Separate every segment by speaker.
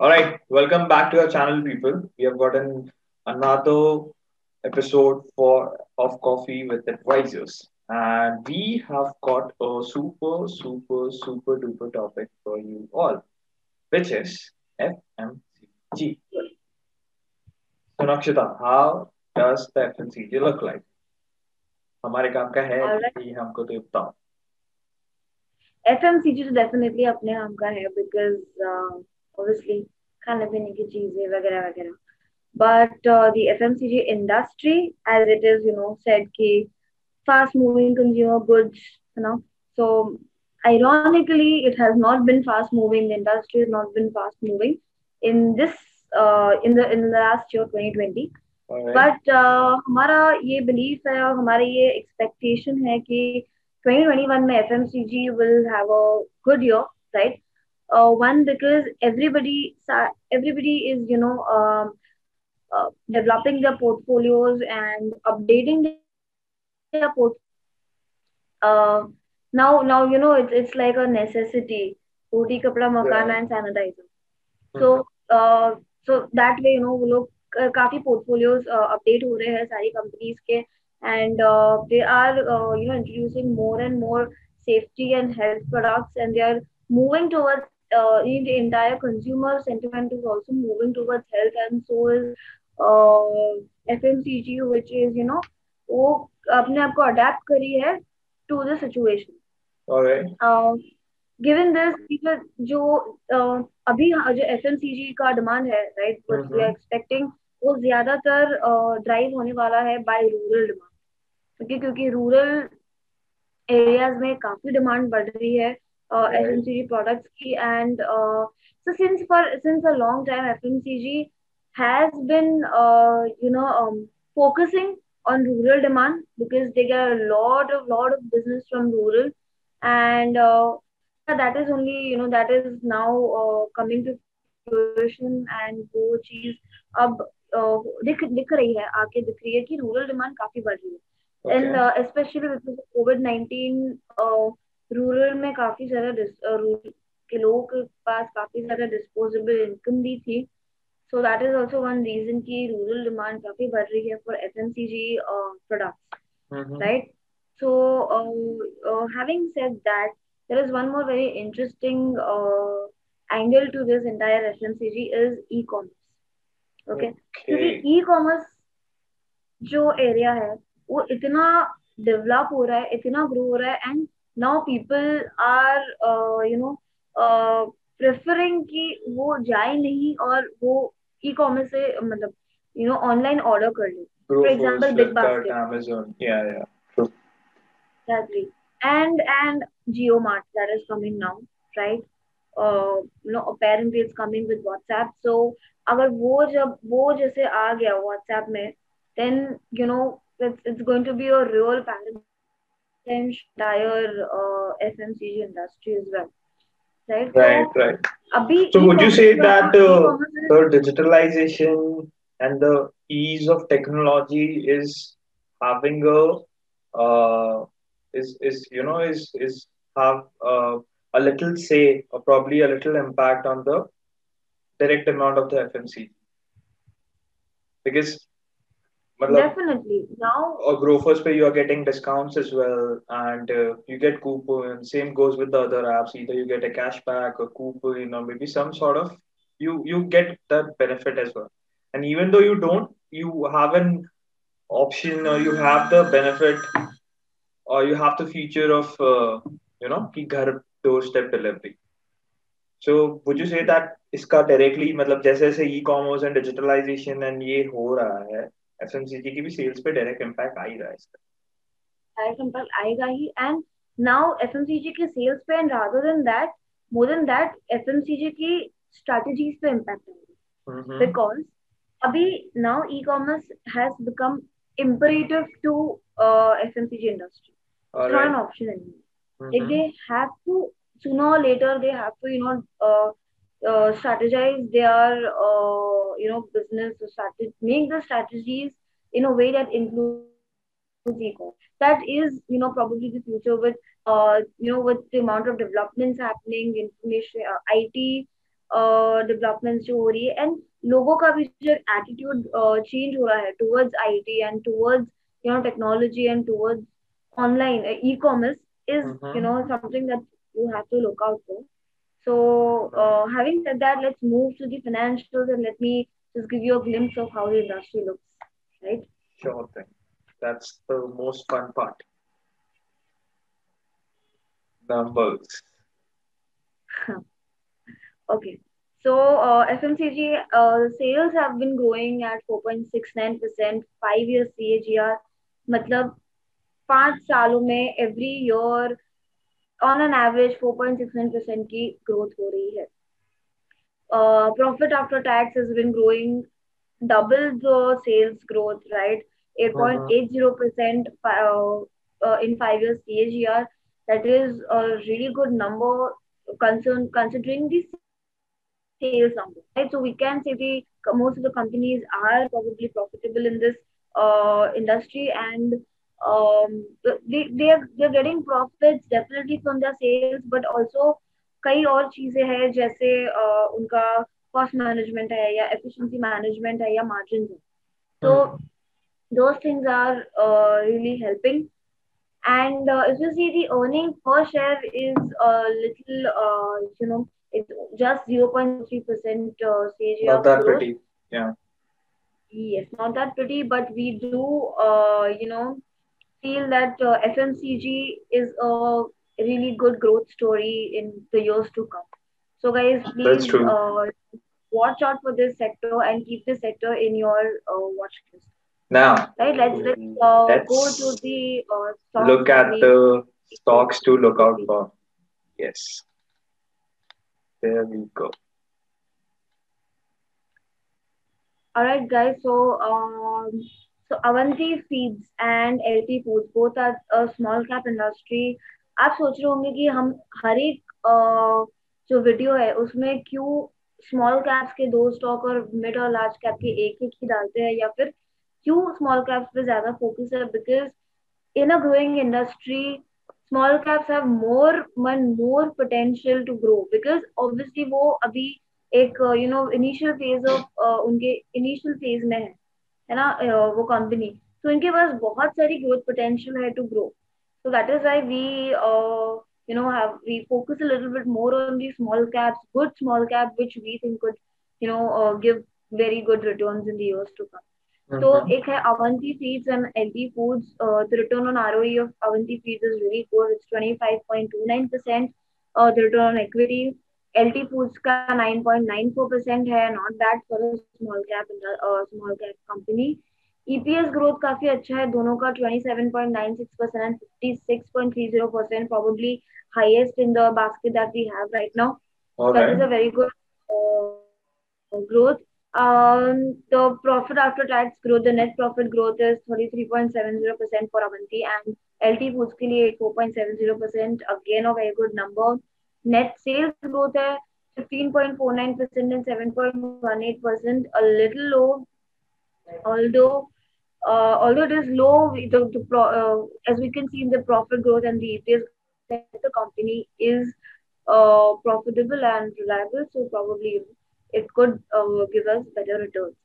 Speaker 1: All right, welcome back to our channel, people. We have gotten another episode for of Coffee with Advisors, and we have got a super, super, super duper topic for you all, which is FMCG. So, Nakshita, how does the FMCG look like? हमारे काम का है
Speaker 2: All right.
Speaker 1: कि हमको तो बताओ
Speaker 2: FMCG तो definitely अपने हम का है बिकॉज ऑब्वियसली खाने पीने की चीज़ें वगैरह वगैरह but uh, the FMCG industry, as it is, you know, said ki fast moving consumer goods, you know. So ironically, it has not been fast moving. The industry has not been fast moving in this uh, in the in the last year 2020.
Speaker 1: All right.
Speaker 2: But हमारा ये belief है और हमारा ये expectation है कि 2021 में FMCG will have a good year, right? Uh, one because everybody everybody is you know um, uh, developing their portfolios and updating their port. Uh, now now you know it's it's like a necessity. Roti, kapda, makan,
Speaker 1: Yeah.
Speaker 2: and sanitizer. So uh, so that way you know वो लोग uh, काफी portfolios uh, update हो रहे हैं सारी companies के and uh, they are uh, you know introducing more and more safety and health products and they are moving towards uh, in the entire consumer sentiment is also moving towards health and so is uh, fmcg which is you know वो अपने आप को adapt करी है to the situation given this जो uh, अभी हाँ, जो जी का डिमांड है राइट वी आर एक्सपेक्टिंग वो ज़्यादातर ड्राइव uh, होने वाला है बाय रूरल डिमांड क्योंकि क्योंकि रूरल एरियाज़ में काफ़ी डिमांड बढ़ रही है
Speaker 1: Right.
Speaker 2: FMCG प्रोडक्ट्स की and so since for since a long time FMCG has been uh, you know um, focusing on rural demand because they get a lot of lot of business from rural and uh, that is only you know that is now uh, coming to fruition and वो चीज़ अब uh, दिख दिख रही है आके दिख रही है कि रूरल डिमांड काफ़ी बढ़ रही है. And specially because Covid nineteen rural में काफ़ी ज़्यादा रूरल के लोगों के पास काफ़ी ज़्यादा डिस्पोजेबल इनकम भी थी। So that is also one reason की रूरल डिमांड काफ़ी बढ़ रही है for FMCG
Speaker 1: products
Speaker 2: right so having said that there is one more very interesting angle to this entire FMCG is e-commerce okay क्योंकि e-commerce जो area है वो इतना डेवलप हो रहा है इतना ग्रो हो रहा है and now people are you know preferring कि वो जाए नहीं और वो ई कॉमर्स से मतलब यू नो ऑनलाइन ऑर्डर कर ले। For example big basket and and Jio mart that is coming now right you coming with WhatsApp so अगर वो जब वो जैसे आ गया व्हाट्सएप में then you know it's it's to be real pandemic entire uh, FMCG industry as well, right?
Speaker 1: Right, right.
Speaker 2: So अभी
Speaker 1: So would you say that uh, the digitalization and the ease of technology is having a uh, is is you know is is have uh, a little say or probably a little impact on the direct amount of the FMCG because मतलब
Speaker 2: definitely now
Speaker 1: or Grofers pay you are getting discounts as well and uh, you get coupon same goes with the other apps either you get a cashback or coupon or maybe some sort of you you get that benefit as well and even though you don't you have an option or you have the benefit or you have the feature of uh, you know कि घर doorstep delivery so would you say that इसका directly मतलब जैसे जैसे e-commerce and digitalization and ये हो रहा है एफएमसीजी की भी सेल्स पे डायरेक्ट इंपैक्ट आ ही रहा है इसका।
Speaker 2: डायरेक्ट इंपैक्ट आएगा ही एंड नाउ एफएमसीजी के सेल्स पे and rather than that more than that FMCG की स्ट्रेटजीज पे इम्पैक्ट आएगी बिकॉज़ अभी now e commerce has become imperative to FMCG industry industry.
Speaker 1: All
Speaker 2: it's
Speaker 1: right.
Speaker 2: not
Speaker 1: an
Speaker 2: they have to you Like they have to sooner or uh, strategize their uh, you know business to strat- make the strategies in a way that includes e-commerce that is you know probably the future with uh, you know with the amount of developments happening information uh, IT development जो हो रही है and लोगों का भी जो attitude change हो रहा है towards IT and towards you know technology and towards online uh, e-commerce is
Speaker 1: Mhm.
Speaker 2: you know something that you have to look out for so uh, having said that let's move to the financials and let me just give you a glimpse of how the industry looks right
Speaker 1: Sure thing. That's the most fun part. Numbers.
Speaker 2: okay so uh, fmcg uh, sales have been growing at 4.69% 5 year CAGR मतलब पांच सालों में every year on an average 4.69% की growth हो रही है profit after tax has been growing double the sales growth, right? 8.80% uh, in five years CAGR. That is a really good number concern, considering the sales number, right? So we can say the most of the companies are probably profitable in this uh, industry and um, they, they are they're getting profits definitely from their sales, but also कई और चीजें हैं जैसे uh, उनका cost management है या efficiency management है या मार्जिन है तो those things are uh, really helping and uh, if you see the earning per share is a little uh, you know it's just 0.3 percent uh, CAGR
Speaker 1: Not that
Speaker 2: growth.
Speaker 1: pretty. Yeah.
Speaker 2: Yes, not that pretty, but we do, uh, you know, feel that uh, FMCG is a really good growth story in the years to come. So, guys, please uh, watch out for this sector and keep this sector in your uh, watch list.
Speaker 1: Now,
Speaker 2: Right? Let's let's uh,
Speaker 1: Let's
Speaker 2: go to the uh,
Speaker 1: look at the stocks to look out for. Yes. There we go.
Speaker 2: All right, guys. So, um, so Avanti Feeds and LT Foods both are a small cap industry. आप सोच रहे होंगे कि हम हर एक अ, जो video है उसमें क्यों स्मॉल कैप्स के दो स्टॉक और मिड और लार्ज कैप के एक एक ही डालते हैं या फिर क्यों स्मॉल कैप्स पे ज़्यादा फोकस है because in a growing industry, small caps have more and more potential to grow because obviously वो अभी एक know initial phase of uh, उनके initial phase में है है ना uh, वो कंपनी तो इनके पास बहुत सारी growth potential है so that is why we uh, you know have we focus a little bit more on the small caps good small cap which we think could you know uh, give very good returns in the years to come So
Speaker 1: Mhm.
Speaker 2: एक है Feeds and LT Foods. Uh, the return on ROE of Avanti Feeds is really good. It's 25.29%. Uh, the return on L T foods का 9.94 percent है not bad for small cap small cap company EPS growth काफ़ी अच्छा है दोनों का 27.96 percent and 56.30 percent probably highest in the basket that we have right now that is a very good growth Um, the profit after tax growth, the net profit growth is 33.70% for Avanti and LT Foods के लिए 4.70% again a very good number. Net sales growth है 15.49% and 7.18%. A little low, although uh, although it is low, the, the pro, uh, as we can see in the profit growth and the EPS, that the company is uh, profitable and reliable, so probably it could uh, give us better returns.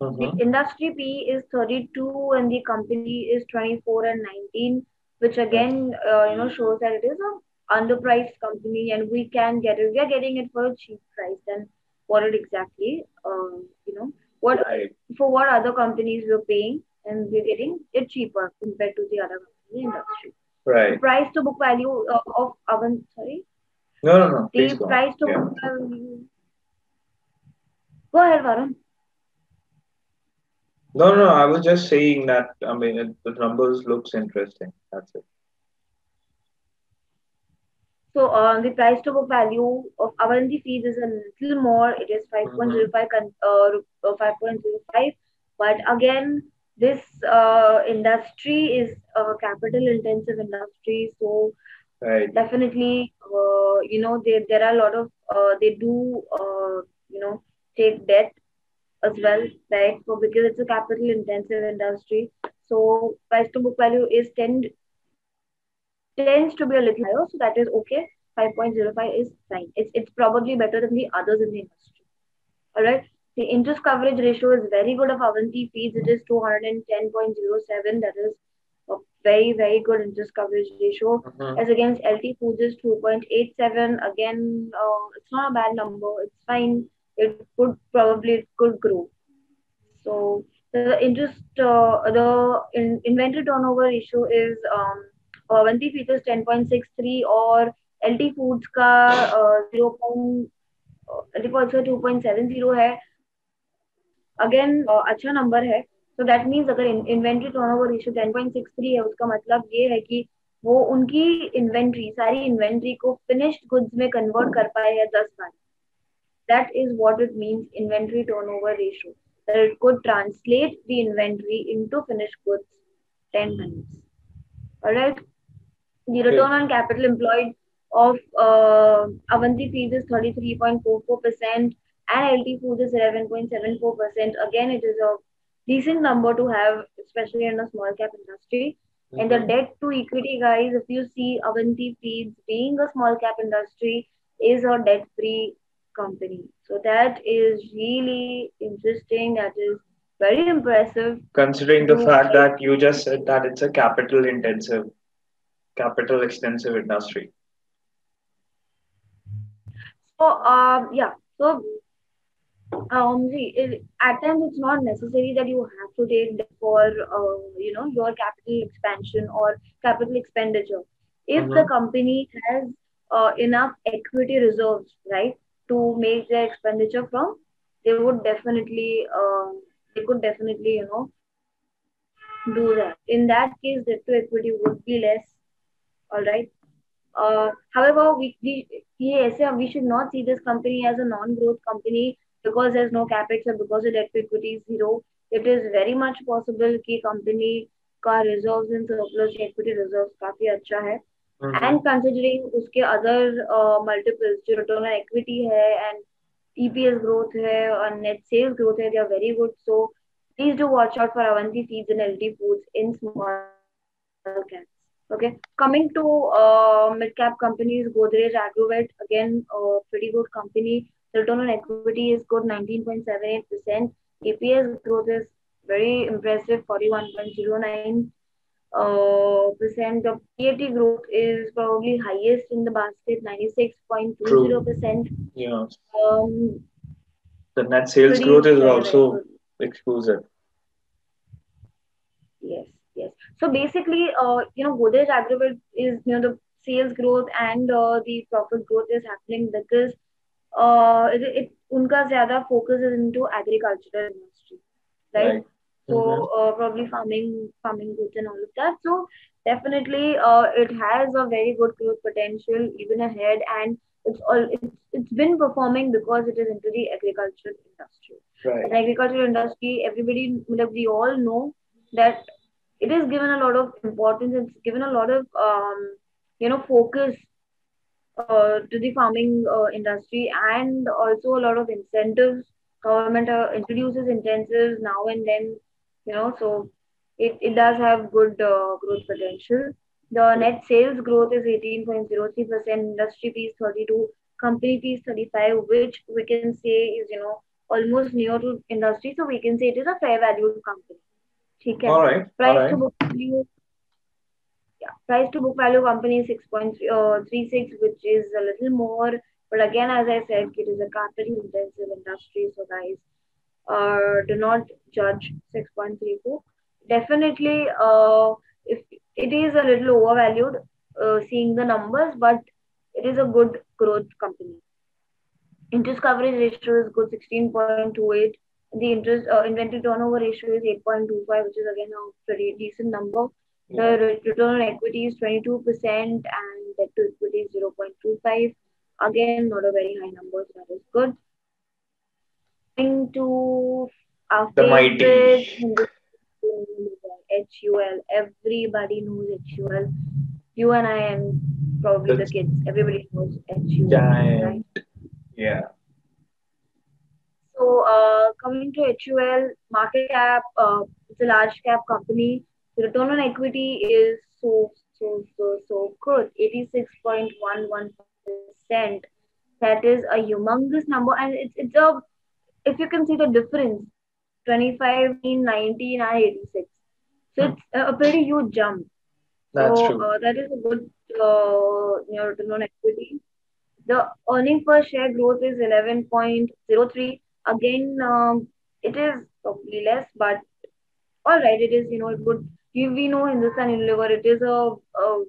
Speaker 1: Mhm.
Speaker 2: The industry P is 32 and the company is 24 and 19, which again, uh, you know, shows that it is a underpriced company and we can get it. We are getting it for a cheap price than what it exactly, uh, you know, what
Speaker 1: Right.
Speaker 2: for what other companies we're paying and we're getting it cheaper compared to the other company industry. The
Speaker 1: Right.
Speaker 2: price to book value uh, of Avan, sorry,
Speaker 1: No, no, no.
Speaker 2: the
Speaker 1: Please go.
Speaker 2: price to
Speaker 1: Yeah.
Speaker 2: book value. Go ahead, Varun.
Speaker 1: No, no, no. I was just saying that. I mean, it, the numbers looks interesting. That's it.
Speaker 2: So uh, the price to book value of Avanti Feeds is a little more. It is 5.05, con- uh, uh, 5.05. But again, this uh, industry is a capital intensive industry. So
Speaker 1: Right.
Speaker 2: definitely, uh, you know, there, there are a lot of, uh, they do, uh, you know, take debt as well, right? So because it's a capital intensive industry. So price to book value is tend tends to be a little higher, so that is okay. 5.05 is fine. It's it's probably better than the others in the industry. All right. The interest coverage ratio is very good of Avanti Feeds. It is 210.07. That is a very, very good interest coverage ratio.
Speaker 1: Mhm.
Speaker 2: As against LT Foods is 2.87. Again, uh, it's not a bad number. It's fine. It could probably it could grow. So the interest, uh, the in, inventory turnover ratio is um, Feeds is 10.63 और LT Foods का uh, 0. LT Foods का 2.70 है again अच्छा number है so that means अगर inventory turnover ratio 10.63 है उसका मतलब ये है कि वो उनकी इन्वेंट्री सारी इन्वेंट्री को फिनिश्ड गुड्स में कन्वर्ट कर पाए हैं दस बार that is what it means inventory turn over ratio that it could translate the inventory into finished goods 10 times. All right. The return on capital employed of uh, Avanti Feeds is 33.44% and LT Foods is 11.74%. Again, it is a decent number to have, especially in a small cap industry. Mm-hmm. And the debt to equity, guys, if you see Avanti Feeds being a small cap industry, is a debt free company. So that is really interesting. That is very impressive.
Speaker 1: Considering the fact that you just said that it's a capital intensive, capital extensive industry.
Speaker 2: So, um, yeah. So, um, at times it's not necessary that you have to take for, uh, you know, your capital expansion or capital expenditure. If
Speaker 1: Mhm.
Speaker 2: the company has uh, enough equity reserves, right, to make their expenditure from, they would definitely, uh, they could definitely, you know, do that. In that case, debt to equity would be less. All right. Uh, however, we, we we should not see this company as a non-growth company because there's no capex or because the debt to equity is zero. It is very much possible कि company का reserves and surplus equity reserves काफ़ी अच्छा है.
Speaker 1: Mhm.
Speaker 2: And considering उसके other uh, multiples जो return on equity है and EPS growth है और net sales growth है, they are very good. So please do watch out for Avanti Feeds and LT Foods in small caps. Okay, coming to uh, mid cap companies, Godrej Agrovet again, uh, pretty good company. The return on equity is good, 19.78%. EPS growth is very impressive, 41.09 uh, percent. The PAT growth is probably highest in the basket, 96.20 percent.
Speaker 1: Yeah.
Speaker 2: Um,
Speaker 1: The net sales growth is also exclusive.
Speaker 2: Yes, yes. So basically, uh, you know, Godrej Agrovet is, you know, the sales growth and uh, the profit growth is happening because uh, it, it unka zyada focus is into agricultural industry, right?
Speaker 1: right.
Speaker 2: So mm-hmm. uh, probably farming, farming goods and all of that. So definitely, uh, it has a very good growth potential even ahead, and it's all it's, it's been performing because it is into the agricultural industry.
Speaker 1: Right.
Speaker 2: And agricultural industry, everybody, we all know that it is given a lot of importance. It's given a lot of um, you know focus uh, to the farming uh, industry and also a lot of incentives. Government uh, introduces incentives now and then, you know, so it, it does have good uh, growth potential. The net sales growth is 18.03%, industry piece 32, company piece 35, which we can say is, you know, almost near to industry. So we can say it is a fair value company. ठीक है
Speaker 1: All right. All
Speaker 2: price
Speaker 1: right.
Speaker 2: to book value yeah price to book value company is 6.36 which is a little more but again as i said it is a capital intensive industry so guys uh, do not judge 6.34 definitely uh, if it is a little overvalued uh, seeing the numbers but it is a good growth company interest coverage ratio is good 16.28 the interest uh, inventory turnover ratio is 8.25 which is again a pretty decent number. The return on equity is 22% and debt to equity is 0.25 again not a very high number so that is good. Coming to our
Speaker 1: The
Speaker 2: favorite HUL everybody knows HUL you and I and probably the
Speaker 1: That's-
Speaker 2: kids. Everybody knows HUL
Speaker 1: Giant.
Speaker 2: right?
Speaker 1: Yeah.
Speaker 2: So, uh, coming to HUL, market cap, uh, it's a large cap company. The return on equity is so, so, so, so good 86.11%. That is a humongous number, and it's it's a if you can see the difference, 25, 19, and 86. So
Speaker 1: Hmm.
Speaker 2: it's a pretty huge jump.
Speaker 1: That's
Speaker 2: So
Speaker 1: true.
Speaker 2: uh, that is a good uh, you know, return on equity. The earning per share growth is 11.03. Again, um, it is probably less, but all right, it is, you know, it would, you, we know Hindustan Unilever, it is a, a,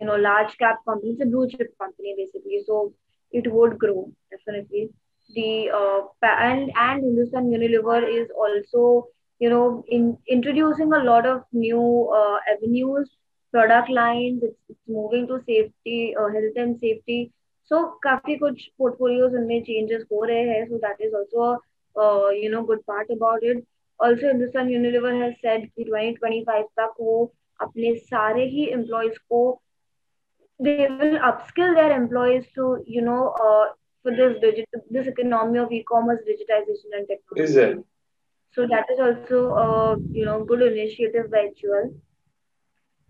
Speaker 2: you know, large cap company. It's a blue chip company, basically. So it would grow, definitely. The, uh, and, and Hindustan Unilever is also, you know, in introducing a lot of new uh, avenues, product lines. It's, it's moving to safety, uh, health and safety. So so, काफ़ी कुछ portfolios उनमें changes हो रहे हैं so that is also you know good part about it also Hindustan Unilever has said कि 2025 तक वो अपने सारे ही एम्प्लॉयज़ को they will upskill their employees to you know for this digit this economy of e-commerce digitization and technology is
Speaker 1: it
Speaker 2: so that is also a you know good initiative by HUL.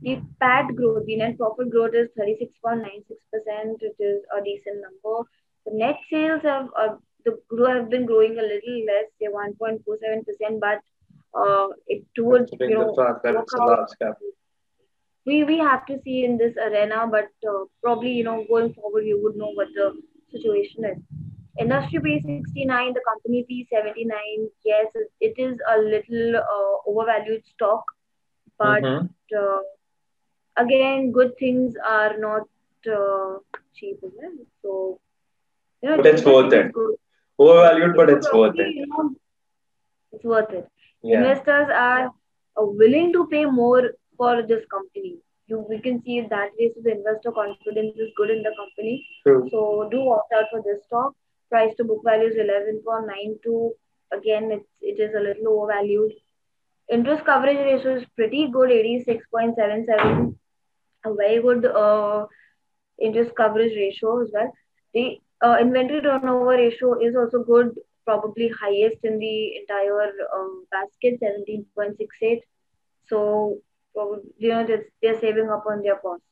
Speaker 2: The PAT growth, the net profit growth is 36.96%. which is a decent number. The net sales have uh, the grow have been growing a little less, say 1.47%, but uh, it would you know
Speaker 1: fact that it's a
Speaker 2: out.
Speaker 1: large cap.
Speaker 2: We we have to see in this arena, but uh, probably you know going forward you would know what the situation is. Industry P 69, the company P 79. Yes, it it is a little uh, overvalued stock, but
Speaker 1: Mm-hmm.
Speaker 2: uh, again, good things are not uh, cheap, isn't it? So, you know,
Speaker 1: But it's worth
Speaker 2: it. good.
Speaker 1: Overvalued, but it's worth it.
Speaker 2: you know, it's worth it.
Speaker 1: Yeah.
Speaker 2: Investors are uh, willing to pay more for this company. You, we can see it that way. So the investor confidence is good in the company.
Speaker 1: True.
Speaker 2: So do opt out for this stock. Price to book value is 11.92. Again, it's, it is a little overvalued. Interest coverage ratio is pretty good, 86.77. A very good uh, interest coverage ratio as well. The uh, inventory turnover ratio is also good, probably highest in the entire um, basket, 17.68. So, probably, you know, they're, they're saving up on their costs.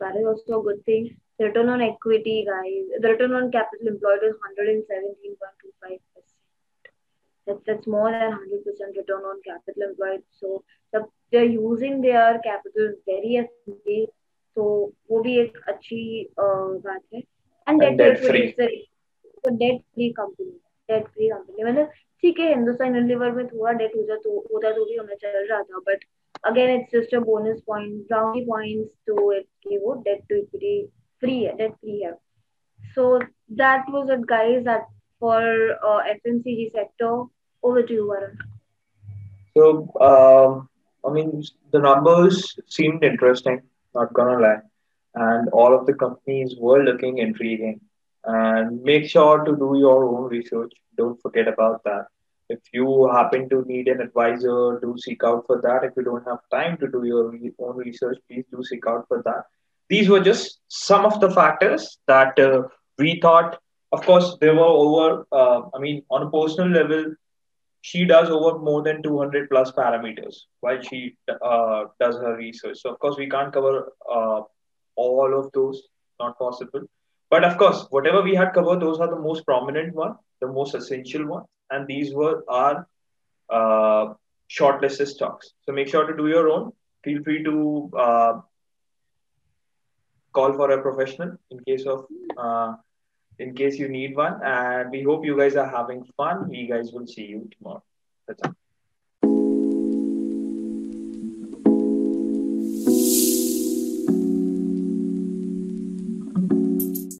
Speaker 2: That is also a good thing. The return on equity, guys, the return on capital employed is 117.25%. That's, that's more than 100% return on capital employed. So, the, they are using they are capital very efficiently तो वो भी एक अच्छी बात है। And debt
Speaker 1: free
Speaker 2: debt free company debt free company मतलब ठीक है हिंदुस्तान यूनिलीवर में थोड़ा डेट हो जाता होता तो भी हमें चल रहा था but again it's just a bonus point brownie points तो इट कि वो डेट टू इक्विटी फ्री है डेट फ्री है। So that was it guys that for FMCG sector over to you Varun
Speaker 1: so I mean, the numbers seemed interesting, not gonna lie. And all of the companies were looking intriguing. And make sure to do your own research. Don't forget about that. If you happen to need an advisor, do seek out for that. If you don't have time to do your own research, please do seek out for that. These were just some of the factors that uh, we thought. Of course, they were over. Uh, I mean, on a personal level, she does over more than 200 plus parameters while she uh, does her research. So, of course, we can't cover uh, all of those, not possible. But of course, whatever we had covered, those are the most prominent one, the most essential one, and these were our uh, shortlisted stocks. So make sure to do your own. Feel free to uh, call for a professional in case of uh, in case you need one. And we hope you guys are having fun. We guys will see you tomorrow. That's all.